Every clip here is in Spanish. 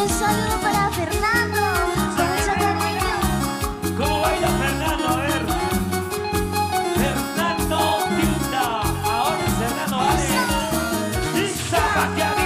Un saludo para Fernando. Como a Fernando. ¿Cómo Fernando? pinta. Ahora es Fernando Álex. Lisa, a.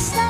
stop.